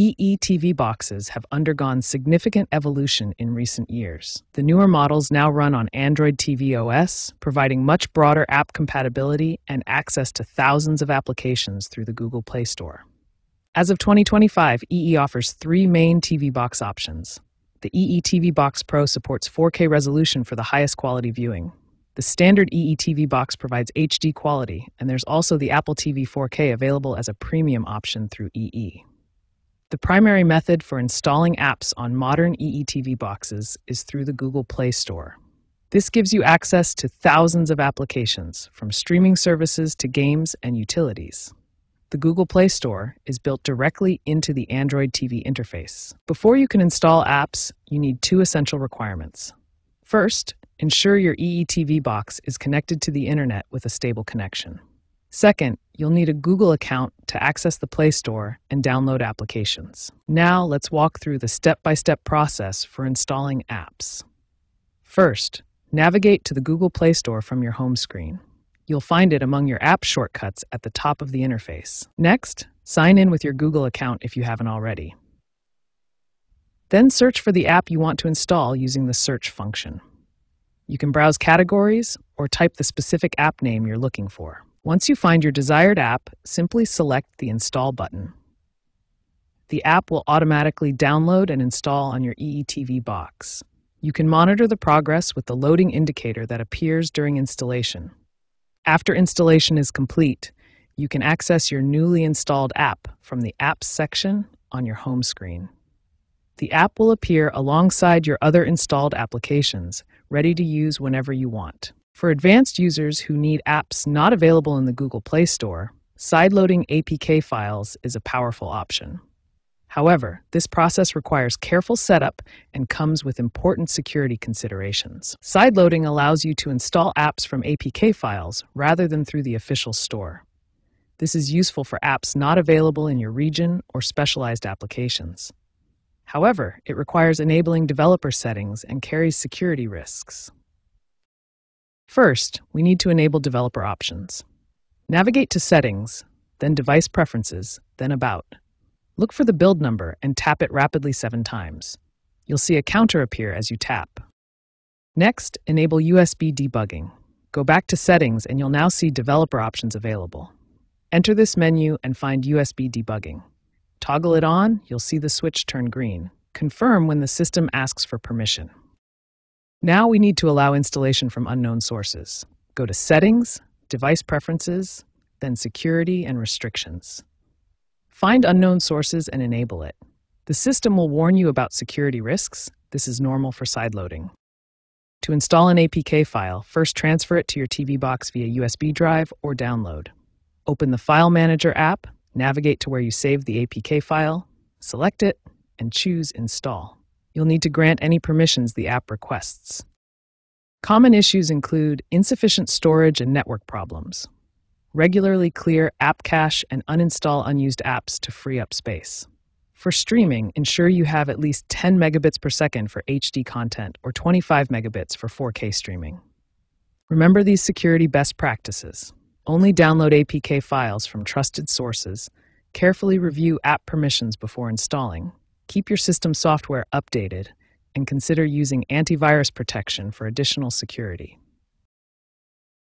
EE TV boxes have undergone significant evolution in recent years. The newer models now run on Android TV OS, providing much broader app compatibility and access to thousands of applications through the Google Play Store. As of 2025, EE offers three main TV box options. The EE TV Box Pro supports 4K resolution for the highest quality viewing. The standard EE TV box provides HD quality, and there's also the Apple TV 4K available as a premium option through EE. The primary method for installing apps on modern EE TV boxes is through the Google Play Store. This gives you access to thousands of applications, from streaming services to games and utilities. The Google Play Store is built directly into the Android TV interface. Before you can install apps, you need two essential requirements. First, ensure your EETV box is connected to the internet with a stable connection. Second, you'll need a Google account to access the Play Store and download applications. Now, let's walk through the step by step process for installing apps. First, navigate to the Google Play Store from your home screen. You'll find it among your app shortcuts at the top of the interface. Next, sign in with your Google account if you haven't already. Then search for the app you want to install using the search function. You can browse categories or type the specific app name you're looking for. Once you find your desired app, simply select the Install button. The app will automatically download and install on your EETV box. You can monitor the progress with the loading indicator that appears during installation. After installation is complete, you can access your newly installed app from the Apps section on your home screen. The app will appear alongside your other installed applications, ready to use whenever you want. For advanced users who need apps not available in the Google Play Store, sideloading APK files is a powerful option. However, this process requires careful setup and comes with important security considerations. Sideloading allows you to install apps from APK files rather than through the official store. This is useful for apps not available in your region or specialized applications. However, it requires enabling developer settings and carries security risks. First, we need to enable developer options. Navigate to Settings, then Device Preferences, then About. Look for the build number and tap it rapidly seven times. You'll see a counter appear as you tap. Next, enable USB debugging. Go back to Settings and you'll now see developer options available. Enter this menu and find USB debugging. Toggle it on, you'll see the switch turn green. Confirm when the system asks for permission. Now we need to allow installation from unknown sources. Go to Settings, Device Preferences, then Security and Restrictions. Find unknown sources and enable it. The system will warn you about security risks. This is normal for sideloading. To install an APK file, first transfer it to your TV box via USB drive or download. Open the File Manager app, navigate to where you saved the APK file, select it, and choose Install. You'll need to grant any permissions the app requests. Common issues include insufficient storage and network problems. Regularly clear app cache and uninstall unused apps to free up space. For streaming, ensure you have at least 10 megabits per second for HD content or 25 megabits for 4K streaming. Remember these security best practices. Only download APK files from trusted sources. Carefully review app permissions before installing. Keep your system software updated and consider using antivirus protection for additional security.